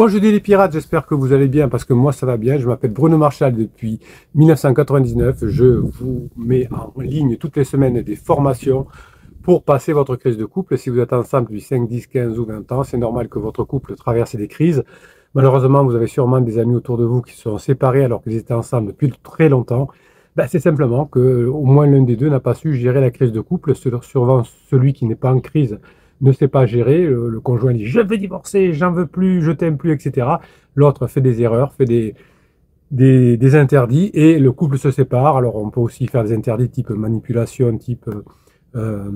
Bonjour les pirates, j'espère que vous allez bien parce que moi ça va bien. Je m'appelle Bruno Marchal depuis 1999. Je vous mets en ligne toutes les semaines des formations pour passer votre crise de couple. Si vous êtes ensemble depuis 5, 10, 15 ou 20 ans, c'est normal que votre couple traverse des crises. Malheureusement, vous avez sûrement des amis autour de vous qui sont séparés alors qu'ils étaient ensemble depuis très longtemps. Ben, c'est simplement que au moins l'un des deux n'a pas su gérer la crise de couple. Souvent, celui qui n'est pas en crise ne sait pas gérer. Le, conjoint dit je veux divorcer, j'en veux plus, je t'aime plus, etc. L'autre fait des erreurs, fait des, interdits et le couple se sépare. Alors on peut aussi faire des interdits type manipulation, type euh,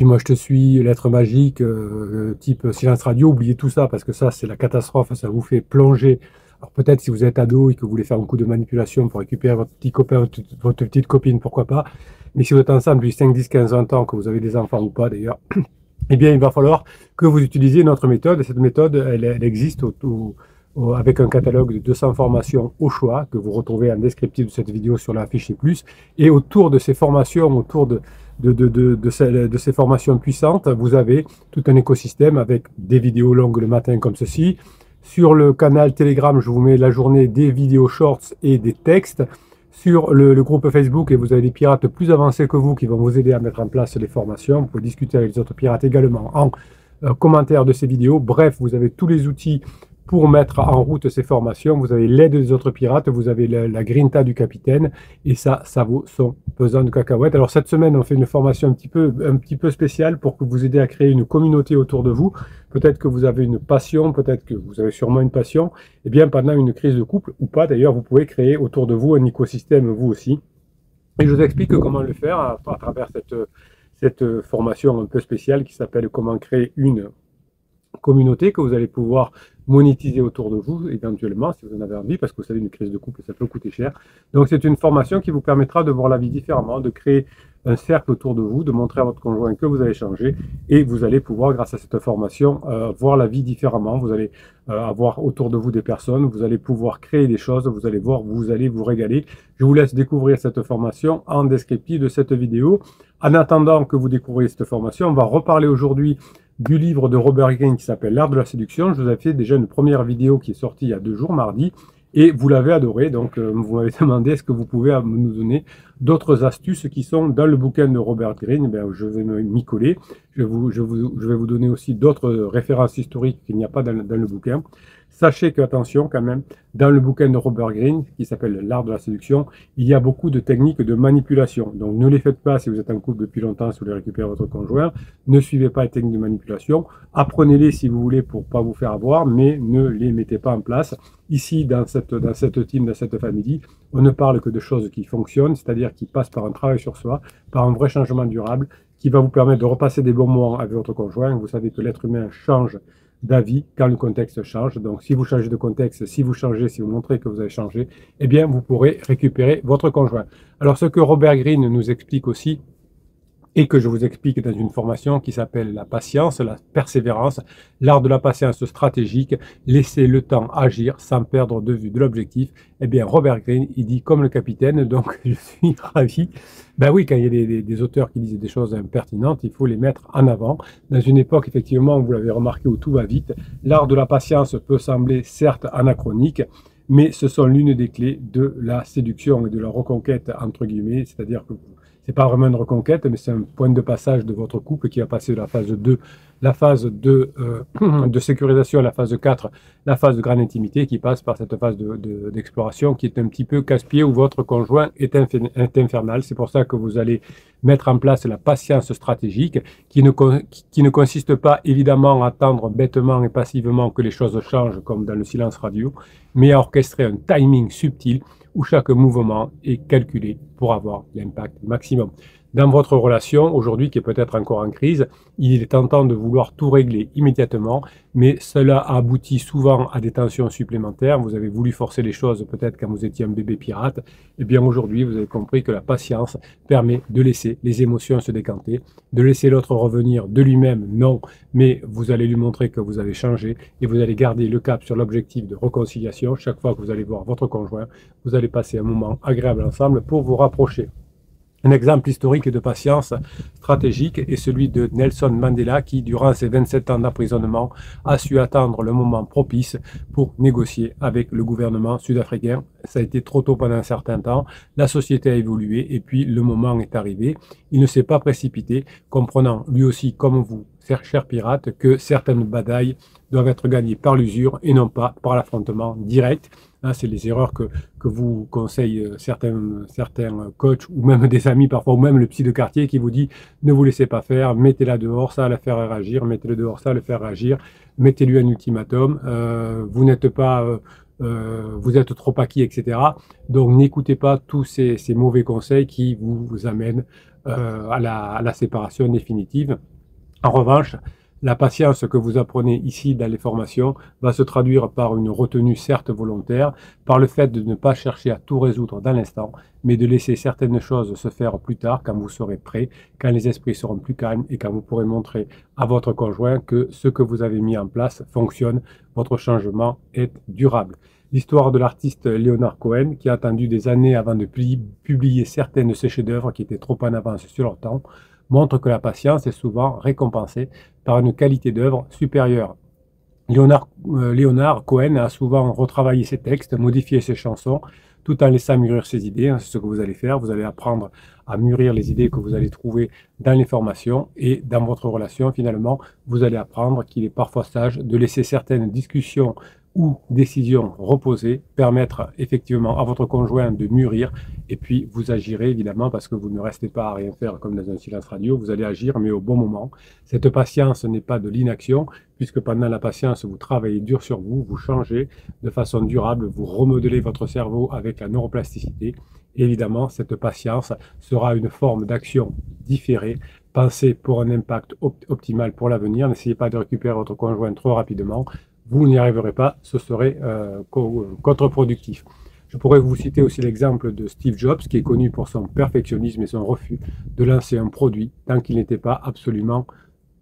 moi je te suis, lettre magique, euh, type silence radio. Oubliez tout ça parce que ça c'est la catastrophe, ça vous fait plonger. Alors peut-être si vous êtes ado et que vous voulez faire un coup de manipulation pour récupérer votre petit copain, votre petite copine, pourquoi pas. Mais si vous êtes ensemble depuis 5, 10, 15, 20 ans, que vous avez des enfants ou pas d'ailleurs, eh bien, il va falloir que vous utilisiez notre méthode. cette méthode, elle, existe avec un catalogue de 200 formations au choix que vous retrouvez en descriptif de cette vidéo sur la fiche plus. Et autour de ces formations, autour de, de, de, ces, formations puissantes, vous avez tout un écosystème avec des vidéos longues le matin comme ceci. Sur le canal Telegram, je vous mets la journée des vidéos shorts et des textes sur le, groupe Facebook et vous avez des pirates plus avancés que vous qui vont vous aider à mettre en place les formations. Vous pouvez discuter avec les autres pirates également en euh, commentaire de ces vidéos. Bref, vous avez tous les outils pour mettre en route ces formations. Vous avez l'aide des autres pirates, vous avez la, grinta du capitaine, et ça, ça vaut son pesant de cacahuètes. Alors cette semaine, on fait une formation un petit peu, spéciale pour que vous aider à créer une communauté autour de vous. Peut-être que vous avez une passion, peut-être que vous avez sûrement une passion. Eh bien, pendant une crise de couple ou pas, d'ailleurs, vous pouvez créer autour de vous un écosystème, vous aussi. Et je vous explique comment le faire à, à travers cette, cette formation un peu spéciale qui s'appelle comment créer une communauté que vous allez pouvoir monétiser autour de vous, éventuellement, si vous en avez envie, parce que vous savez, une crise de couple, ça peut coûter cher. Donc, c'est une formation qui vous permettra de voir la vie différemment, de créer un cercle autour de vous, de montrer à votre conjoint que vous allez changer, et vous allez pouvoir, grâce à cette formation, euh, voir la vie différemment. Vous allez euh, avoir autour de vous des personnes, vous allez pouvoir créer des choses, vous allez voir, vous allez vous régaler. Je vous laisse découvrir cette formation en descriptif de cette vidéo. En attendant que vous découvriez cette formation, on va reparler aujourd'hui du livre de Robert Greene qui s'appelle L'art de la séduction. Je vous ai fait déjà une première vidéo qui est sortie il y a deux jours, mardi, et vous l'avez adoré. Donc, euh, vous m'avez demandé est-ce que vous pouvez nous donner d'autres astuces qui sont dans le bouquin de Robert Greene. Eh je vais m'y coller. Je, vais vous donner aussi d'autres références historiques qu'il n'y a pas dans le bouquin. Sachez que, attention quand même, dans le bouquin de Robert Greene, qui s'appelle L'art de la séduction, il y a beaucoup de techniques de manipulation. Donc ne les faites pas si vous êtes en couple depuis longtemps, si vous voulez récupérer votre conjoint. Ne suivez pas les techniques de manipulation. Apprenez-les si vous voulez pour pas vous faire avoir, mais ne les mettez pas en place. Ici, dans cette, dans cette team, dans cette famille, on ne parle que de choses qui fonctionnent, c'est-à-dire qui passent par un travail sur soi, par un vrai changement durable, qui va vous permettre de repasser des bons moments avec votre conjoint. Vous savez que l'être humain change d'avis quand le contexte change. Donc, si vous changez de contexte, si vous changez, si vous montrez que vous avez changé, eh bien, vous pourrez récupérer votre conjoint. Alors, ce que Robert Greene nous explique aussi, et que je vous explique dans une formation qui s'appelle la patience, la persévérance, l'art de la patience stratégique, laisser le temps agir sans perdre de vue de l'objectif. Eh bien, Robert Greene, il dit comme le capitaine, donc je suis ravi. Ben oui, quand il y a des, auteurs qui disent des choses impertinentes, il faut les mettre en avant. Dans une époque, effectivement, vous l'avez remarqué, où tout va vite, l'art de la patience peut sembler certes anachronique, mais ce sont l'une des clés de la séduction et de la reconquête, entre guillemets, c'est-à-dire que c'est pas vraiment une reconquête, mais c'est un point de passage de votre couple qui va passer la phase 2, la phase de, euh, de sécurisation la phase 4, la phase de grande intimité qui passe par cette phase d'exploration de, qui est un petit peu casse-pied où votre conjoint est, infernal. C'est pour ça que vous allez mettre en place la patience stratégique qui ne, qui ne consiste pas évidemment à attendre bêtement et passivement que les choses changent comme dans le silence radio, mais à orchestrer un timing subtil où chaque mouvement est calculé pour avoir l'impact maximum dans votre relation aujourd'hui qui est peut-être encore en crise, il est tentant de vouloir tout régler immédiatement, mais cela aboutit souvent à des tensions supplémentaires. Vous avez voulu forcer les choses peut-être quand vous étiez un bébé pirate. Eh bien aujourd'hui, vous avez compris que la patience permet de laisser les émotions se décanter, de laisser l'autre revenir de lui-même, non, mais vous allez lui montrer que vous avez changé et vous allez garder le cap sur l'objectif de réconciliation. Chaque fois que vous allez voir votre conjoint, vous allez passer un moment agréable ensemble pour vous rapprocher. Un exemple historique de patience stratégique est celui de Nelson Mandela qui, durant ses 27 ans d'emprisonnement, a su attendre le moment propice pour négocier avec le gouvernement sud-africain. Ça a été trop tôt pendant un certain temps, la société a évolué et puis le moment est arrivé. Il ne s'est pas précipité, comprenant lui aussi comme vous, chers pirates, que certaines batailles doivent être gagnées par l'usure et non pas par l'affrontement direct. C'est les erreurs que, que vous conseillent euh, certains, certains coachs ou même des amis parfois, ou même le psy de quartier qui vous dit ne vous laissez pas faire, mettez-la dehors, ça va la faire réagir, mettez-le dehors, ça va le faire réagir, mettez-lui un ultimatum, euh, vous n'êtes pas, euh, vous êtes trop acquis, etc. Donc n'écoutez pas tous ces, ces, mauvais conseils qui vous, vous amènent à, la, à la séparation définitive. En revanche, la patience que vous apprenez ici dans les formations va se traduire par une retenue certes volontaire, par le fait de ne pas chercher à tout résoudre dans l'instant, mais de laisser certaines choses se faire plus tard quand vous serez prêt, quand les esprits seront plus calmes et quand vous pourrez montrer à votre conjoint que ce que vous avez mis en place fonctionne, votre changement est durable. L'histoire de l'artiste Leonard Cohen, qui a attendu des années avant de publier certaines de ses chefs-d'œuvre qui étaient trop en avance sur leur temps, montre que la patience est souvent récompensée par une qualité d'œuvre supérieure. Léonard, euh, Cohen a souvent retravaillé ses textes, modifié ses chansons, tout en laissant mûrir ses idées. Hein, c'est ce que vous allez faire. Vous allez apprendre à mûrir les idées que vous allez trouver dans les formations et dans votre relation. Finalement, vous allez apprendre qu'il est parfois sage de laisser certaines discussions ou décision reposée permettre effectivement à votre conjoint de mûrir et puis vous agirez évidemment parce que vous ne restez pas à rien faire comme dans un silence radio, vous allez agir mais au bon moment. Cette patience n'est pas de l'inaction puisque pendant la patience vous travaillez dur sur vous, vous changez de façon durable, vous remodelez votre cerveau avec la neuroplasticité. évidemment, cette patience sera une forme d'action différée pensée pour un impact optimal pour l'avenir. N'essayez pas de récupérer votre conjoint trop rapidement vous n'y arriverez pas, ce serait euh, contre-productif. Je pourrais vous citer aussi l'exemple de Steve Jobs, qui est connu pour son perfectionnisme et son refus de lancer un produit tant qu'il n'était pas absolument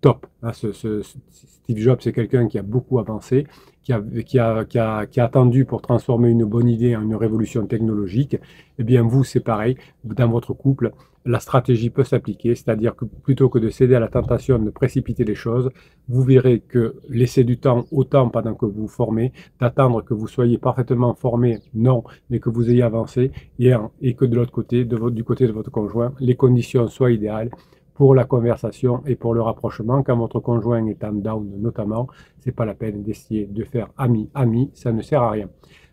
top. Hein, Steve Jobs, c'est quelqu'un qui a beaucoup avancé, qui a, qui, a, qui, a, qui a, attendu pour transformer une bonne idée en une révolution technologique. Eh bien, vous, c'est pareil. Dans votre couple, la stratégie peut s'appliquer, c'est-à-dire que plutôt que de céder à la tentation de précipiter les choses, vous verrez que laisser du temps autant pendant que vous vous formez, d'attendre que vous soyez parfaitement formé, non, mais que vous ayez avancé, et, que de l'autre côté, du côté de votre conjoint, les conditions soient idéales pour la conversation et pour le rapprochement. Quand votre conjoint est en down notamment, c'est pas la peine d'essayer de faire ami, ami, ça ne sert à rien.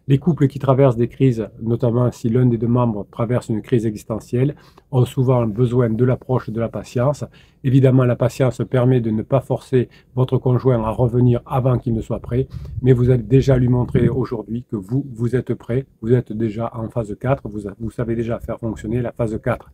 Les couples qui traversent des crises, notamment si l'un des deux membres traverse une crise existentielle, ont souvent besoin de l'approche de la patience. Évidemment, la patience permet de ne pas forcer votre conjoint à revenir avant qu'il ne soit prêt, mais vous allez déjà lui montrer aujourd'hui que vous, vous êtes prêt, vous êtes déjà en phase 4, vous, vous savez déjà faire fonctionner la phase 4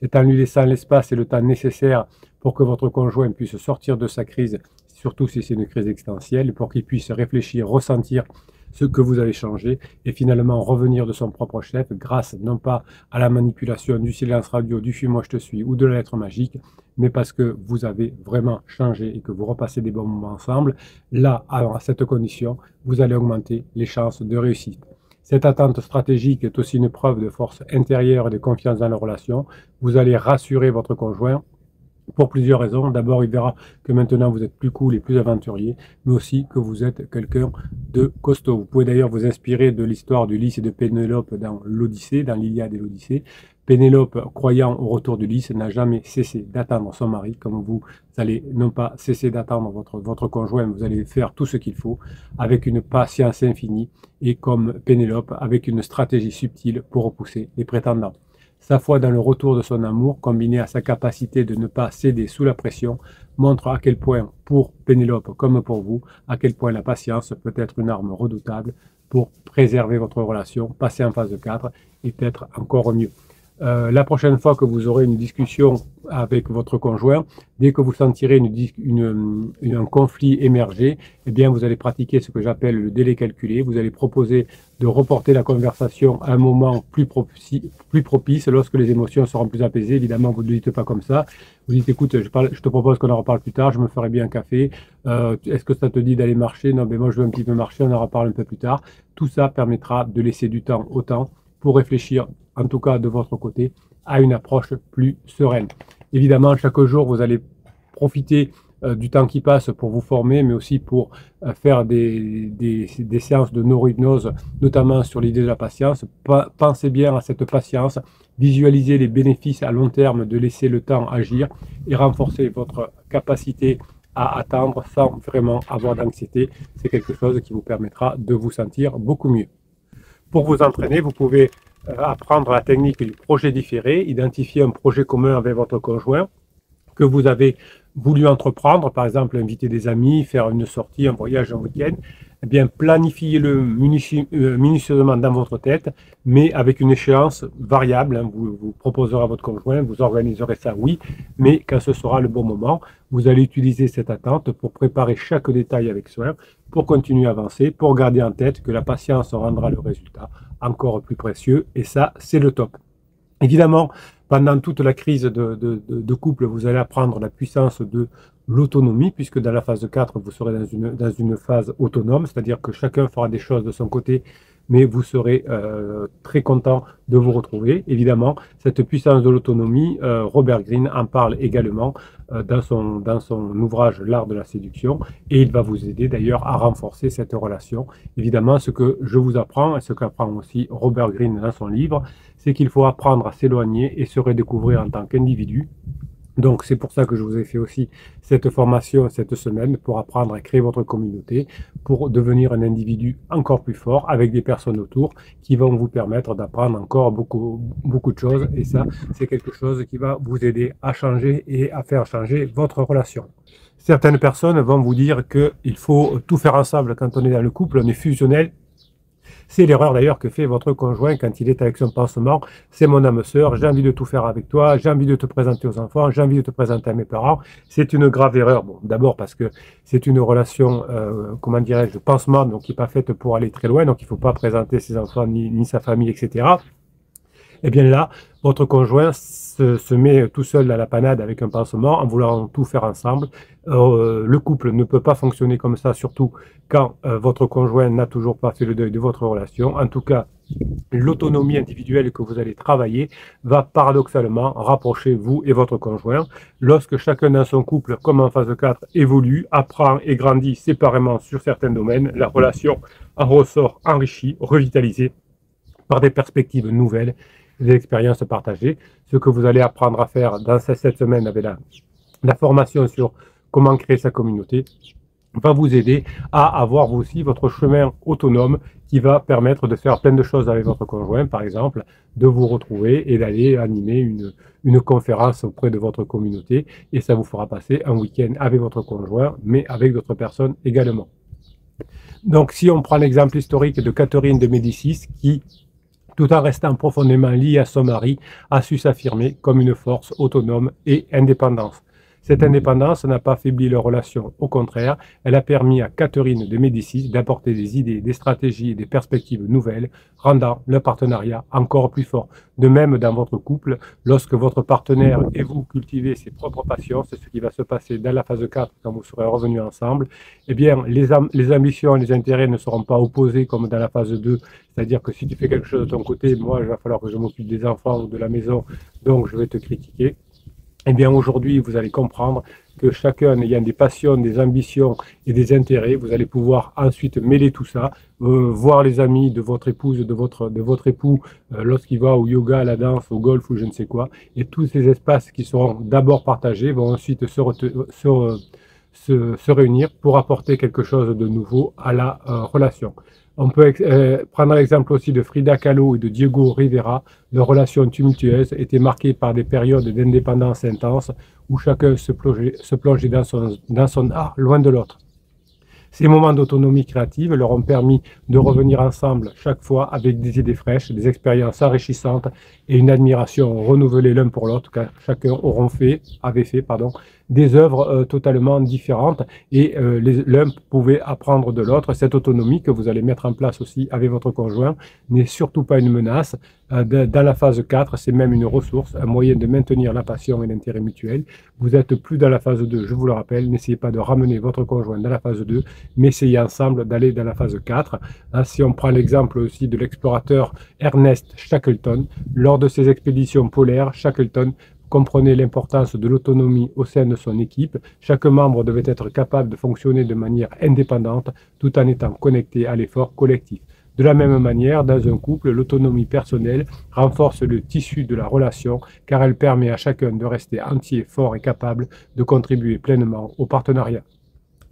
c'est en lui laissant l'espace et le temps nécessaire pour que votre conjoint puisse sortir de sa crise, surtout si c'est une crise existentielle, pour qu'il puisse réfléchir, ressentir ce que vous avez changé et finalement revenir de son propre chef grâce non pas à la manipulation du silence radio, du fuis moi je te suis ou de la lettre magique, mais parce que vous avez vraiment changé et que vous repassez des bons moments ensemble. Là, à cette condition, vous allez augmenter les chances de réussite. Cette attente stratégique est aussi une preuve de force intérieure et de confiance dans la relation. Vous allez rassurer votre conjoint pour plusieurs raisons. D'abord, il verra que maintenant vous êtes plus cool et plus aventurier, mais aussi que vous êtes quelqu'un de costaud. Vous pouvez d'ailleurs vous inspirer de l'histoire d'Ulysse et de Pénélope dans l'Odyssée, dans l'Iliade et l'Odyssée. Pénélope, croyant au retour d'Ulysse, n'a jamais cessé d'attendre son mari, comme vous allez non pas cesser d'attendre votre, votre conjoint, vous allez faire tout ce qu'il faut avec une patience infinie et comme Pénélope, avec une stratégie subtile pour repousser les prétendants. Sa foi dans le retour de son amour, combinée à sa capacité de ne pas céder sous la pression, montre à quel point, pour Pénélope comme pour vous, à quel point la patience peut être une arme redoutable pour préserver votre relation, passer en phase 4 et être encore mieux. Euh, la prochaine fois que vous aurez une discussion avec votre conjoint, dès que vous sentirez une, un conflit émerger, eh bien, vous allez pratiquer ce que j'appelle le délai calculé. Vous allez proposer de reporter la conversation à un moment plus, propice, plus propice lorsque les émotions seront plus apaisées. Évidemment, vous ne dites pas comme ça. Vous dites, écoute, je, je te propose qu'on en reparle plus tard, je me ferai bien un café. Euh, Est-ce que ça te dit d'aller marcher? Non, mais moi, je veux un petit peu marcher, on en reparle un peu plus tard. Tout ça permettra de laisser du temps au temps pour réfléchir, en tout cas de votre côté, à une approche plus sereine. Évidemment, chaque jour, vous allez profiter euh, du temps qui passe pour vous former, mais aussi pour euh, faire des, des, séances de neurohypnose, notamment sur l'idée de la patience. Pensez bien à cette patience, visualisez les bénéfices à long terme de laisser le temps agir et renforcer votre capacité à attendre sans vraiment avoir d'anxiété. C'est quelque chose qui vous permettra de vous sentir beaucoup mieux. Pour vous entraîner, vous pouvez apprendre la technique du projet différé, identifier un projet commun avec votre conjoint que vous avez voulu entreprendre, par exemple inviter des amis, faire une sortie, un voyage, un week-end, eh bien planifiez-le euh, minutieusement dans votre tête, mais avec une échéance variable. Hein. vous, vous proposerez à votre conjoint, vous organiserez ça, oui, mais quand ce sera le bon moment, vous allez utiliser cette attente pour préparer chaque détail avec soin, pour continuer à avancer, pour garder en tête que la patience rendra le résultat encore plus précieux, et ça, c'est le top. Évidemment, pendant toute la crise de, couple, vous allez apprendre la puissance de l'autonomie, puisque dans la phase 4, vous serez dans une, phase autonome, c'est-à-dire que chacun fera des choses de son côté mais vous serez euh, très content de vous retrouver. Évidemment, cette puissance de l'autonomie, euh, Robert Greene en parle également euh, dans, son, dans son ouvrage L'art de la séduction, et il va vous aider d'ailleurs à renforcer cette relation. Évidemment, ce que je vous apprends, et ce qu'apprend aussi Robert Greene dans son livre, c'est qu'il faut apprendre à s'éloigner et se redécouvrir en tant qu'individu donc c'est pour ça que je vous ai fait aussi cette formation cette semaine pour apprendre à créer votre communauté, pour devenir un individu encore plus fort avec des personnes autour qui vont vous permettre d'apprendre encore beaucoup, beaucoup de choses. Et ça, c'est quelque chose qui va vous aider à changer et à faire changer votre relation. Certaines personnes vont vous dire qu'il faut tout faire ensemble quand on est dans le couple, on est fusionnel c'est l'erreur d'ailleurs que fait votre conjoint quand il est avec son pansement. C'est mon âme sœur, j'ai envie de tout faire avec toi, j'ai envie de te présenter aux enfants, j'ai envie de te présenter à mes parents. C'est une grave erreur. D'abord parce que c'est une relation, euh, comment dirais-je, pansement, donc qui n'est pas faite pour aller très loin, donc il ne faut pas présenter ses enfants ni, sa famille, etc. Et eh bien là, votre conjoint se, met tout seul à la panade avec un pansement en voulant tout faire ensemble. Euh, le couple ne peut pas fonctionner comme ça, surtout quand euh, votre conjoint n'a toujours pas fait le deuil de votre relation. En tout cas, l'autonomie individuelle que vous allez travailler va paradoxalement rapprocher vous et votre conjoint. Lorsque chacun dans son couple, comme en phase 4, évolue, apprend et grandit séparément sur certains domaines, la relation en ressort enrichie, revitalisée par des perspectives nouvelles des expériences partagées. Ce que vous allez apprendre à faire dans cette semaine avec la, formation sur comment créer sa communauté va vous aider à avoir vous aussi votre chemin autonome qui va permettre de faire plein de choses avec votre conjoint, par exemple, de vous retrouver et d'aller animer une, une conférence auprès de votre communauté et ça vous fera passer un week-end avec votre conjoint, mais avec d'autres personnes également. Donc, si on prend l'exemple historique de Catherine de Médicis, qui tout en restant profondément lié à son mari, a su s'affirmer comme une force autonome et indépendante. Cette indépendance n'a pas affaibli leur relation, au contraire, elle a permis à Catherine de Médicis d'apporter des idées, des stratégies et des perspectives nouvelles, rendant le partenariat encore plus fort. De même, dans votre couple, lorsque votre partenaire et vous cultivez ses propres passions, c'est ce qui va se passer dans la phase 4 quand vous serez revenus ensemble, eh bien, les, les ambitions et les intérêts ne seront pas opposés comme dans la phase 2, c'est-à-dire que si tu fais quelque chose de ton côté, moi, il va falloir que je m'occupe des enfants ou de la maison, donc je vais te critiquer. Eh bien, aujourd'hui, vous allez comprendre que chacun ayant des passions, des ambitions et des intérêts, vous allez pouvoir ensuite mêler tout ça, euh, voir les amis de votre épouse, de votre, époux, euh, lorsqu'il va au yoga, à la danse, au golf ou je ne sais quoi. Et tous ces espaces qui seront d'abord partagés vont ensuite se, se, réunir pour apporter quelque chose de nouveau à la euh, relation. On peut euh, prendre l'exemple aussi de Frida Kahlo et de Diego Rivera. Leurs relations tumultueuses étaient marquées par des périodes d'indépendance intense où chacun se plongeait, dans, son, dans son art loin de l'autre. Ces moments d'autonomie créative leur ont permis de revenir ensemble chaque fois avec des idées fraîches, des expériences enrichissantes et une admiration renouvelée l'un pour l'autre, car chacun auront fait, avait fait pardon, des œuvres totalement différentes et l'un pouvait apprendre de l'autre. Cette autonomie que vous allez mettre en place aussi avec votre conjoint n'est surtout pas une menace. dans la phase 4, c'est même une ressource, un moyen de maintenir la passion et l'intérêt mutuel. Vous êtes plus dans la phase 2, je vous le rappelle, n'essayez pas de ramener votre conjoint dans la phase 2, mais essayez ensemble d'aller dans la phase 4. Hein, si on prend l'exemple aussi de l'explorateur Ernest Shackleton, lors de ses expéditions polaires, Shackleton comprenait l'importance de l'autonomie au sein de son équipe. Chaque membre devait être capable de fonctionner de manière indépendante tout en étant connecté à l'effort collectif. De la même manière, dans un couple, l'autonomie personnelle renforce le tissu de la relation car elle permet à chacun de rester entier, fort et capable de contribuer pleinement au partenariat.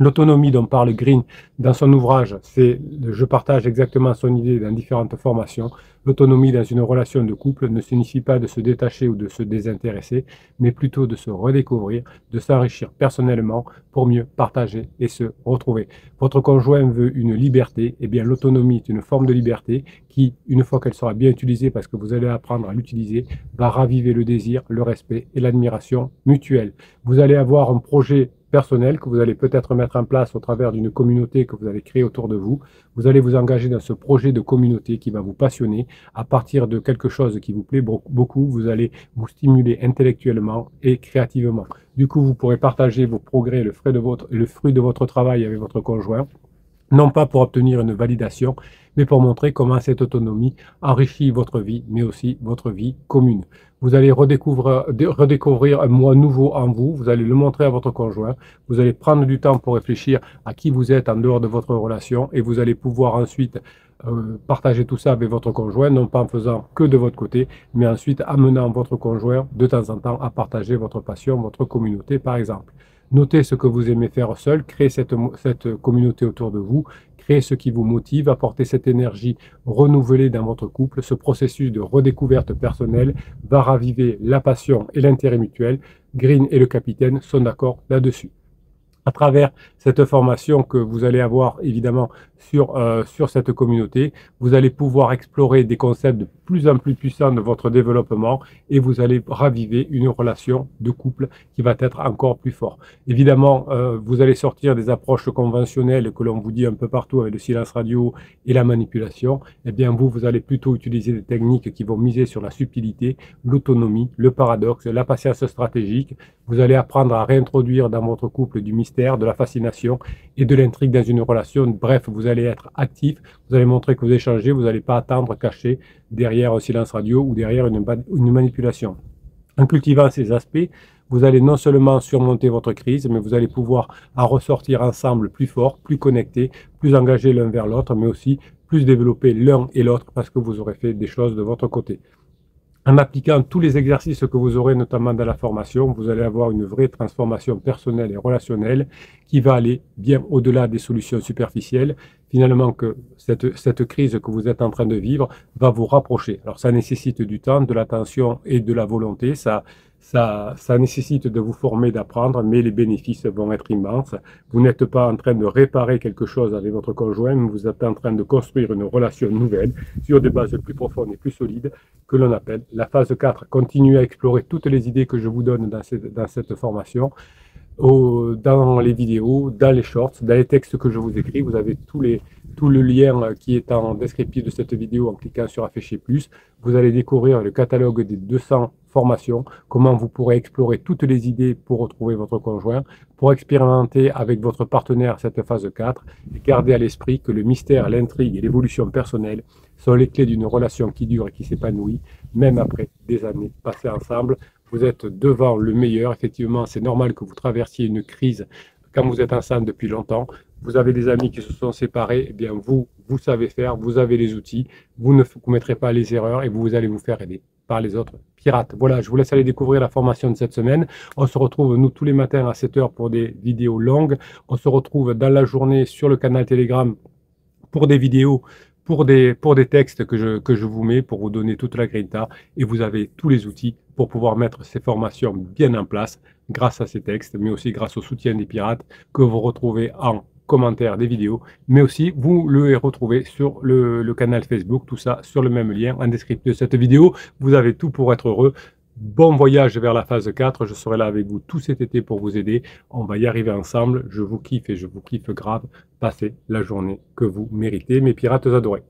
L'autonomie dont parle Green dans son ouvrage, c'est, je partage exactement son idée dans différentes formations. L'autonomie dans une relation de couple ne signifie pas de se détacher ou de se désintéresser, mais plutôt de se redécouvrir, de s'enrichir personnellement pour mieux partager et se retrouver. Votre conjoint veut une liberté, et eh bien l'autonomie est une forme de liberté qui, une fois qu'elle sera bien utilisée parce que vous allez apprendre à l'utiliser, va raviver le désir, le respect et l'admiration mutuelle. Vous allez avoir un projet personnel que vous allez peut-être mettre en place au travers d'une communauté que vous allez créer autour de vous. Vous allez vous engager dans ce projet de communauté qui va vous passionner. À partir de quelque chose qui vous plaît beaucoup, vous allez vous stimuler intellectuellement et créativement. Du coup, vous pourrez partager vos progrès, le fruit de votre, le fruit de votre travail avec votre conjoint non pas pour obtenir une validation, mais pour montrer comment cette autonomie enrichit votre vie, mais aussi votre vie commune. Vous allez redécouvrir, un moi nouveau en vous, vous allez le montrer à votre conjoint, vous allez prendre du temps pour réfléchir à qui vous êtes en dehors de votre relation, et vous allez pouvoir ensuite euh, partager tout ça avec votre conjoint, non pas en faisant que de votre côté, mais ensuite amenant votre conjoint de temps en temps à partager votre passion, votre communauté par exemple. Notez ce que vous aimez faire seul, créez cette, communauté autour de vous, créez ce qui vous motive, apportez cette énergie renouvelée dans votre couple. Ce processus de redécouverte personnelle va raviver la passion et l'intérêt mutuel. Green et le capitaine sont d'accord là-dessus à travers cette formation que vous allez avoir évidemment sur, euh, sur cette communauté, vous allez pouvoir explorer des concepts de plus en plus puissants de votre développement et vous allez raviver une relation de couple qui va être encore plus forte. Évidemment, euh, vous allez sortir des approches conventionnelles que l'on vous dit un peu partout avec le silence radio et la manipulation. Eh bien, vous, vous allez plutôt utiliser des techniques qui vont miser sur la subtilité, l'autonomie, le paradoxe, la patience stratégique. Vous allez apprendre à réintroduire dans votre couple du mystère de la fascination et de l'intrigue dans une relation. Bref, vous allez être actif, vous allez montrer que vous échangez, vous n'allez pas attendre caché derrière un silence radio ou derrière une, manipulation. En cultivant ces aspects, vous allez non seulement surmonter votre crise, mais vous allez pouvoir en ressortir ensemble plus fort, plus connectés, plus engagés l'un vers l'autre, mais aussi plus développer l'un et l'autre parce que vous aurez fait des choses de votre côté. En appliquant tous les exercices que vous aurez, notamment dans la formation, vous allez avoir une vraie transformation personnelle et relationnelle qui va aller bien au-delà des solutions superficielles. Finalement, que cette, cette crise que vous êtes en train de vivre va vous rapprocher. Alors, ça nécessite du temps, de l'attention et de la volonté. Ça, ça, ça nécessite de vous former, d'apprendre, mais les bénéfices vont être immenses. Vous n'êtes pas en train de réparer quelque chose avec votre conjoint, mais vous êtes en train de construire une relation nouvelle sur des bases plus profondes et plus solides que l'on appelle la phase 4. Continuez à explorer toutes les idées que je vous donne dans cette, dans cette formation. Dans les vidéos, dans les shorts, dans les textes que je vous écris, vous avez tous les, tout le lien qui est en descriptif de cette vidéo en cliquant sur afficher plus. Vous allez découvrir le catalogue des 200 formation, comment vous pourrez explorer toutes les idées pour retrouver votre conjoint, pour expérimenter avec votre partenaire cette phase 4 et garder à l'esprit que le mystère, l'intrigue et l'évolution personnelle sont les clés d'une relation qui dure et qui s'épanouit, même après des années passées ensemble. Vous êtes devant le meilleur. Effectivement, c'est normal que vous traversiez une crise quand vous êtes ensemble depuis longtemps. Vous avez des amis qui se sont séparés, eh bien vous, vous savez faire, vous avez les outils, vous ne commettrez pas les erreurs et vous allez vous faire aider par les autres pirates. Voilà, je vous laisse aller découvrir la formation de cette semaine. On se retrouve, nous, tous les matins à 7h pour des vidéos longues. On se retrouve dans la journée sur le canal Telegram pour des vidéos, pour des, textes que je, vous mets pour vous donner toute la grinta. Et vous avez tous les outils pour pouvoir mettre ces formations bien en place grâce à ces textes, mais aussi grâce au soutien des pirates que vous retrouvez en commentaires des vidéos, mais aussi vous le retrouvez sur le canal Facebook, tout ça sur le même lien en description de cette vidéo. Vous avez tout pour être heureux. Bon voyage vers la phase 4. Je serai là avec vous tout cet été pour vous aider. On va y arriver ensemble. Je vous kiffe et je vous kiffe grave. Passez la journée que vous méritez, mes pirates adorés.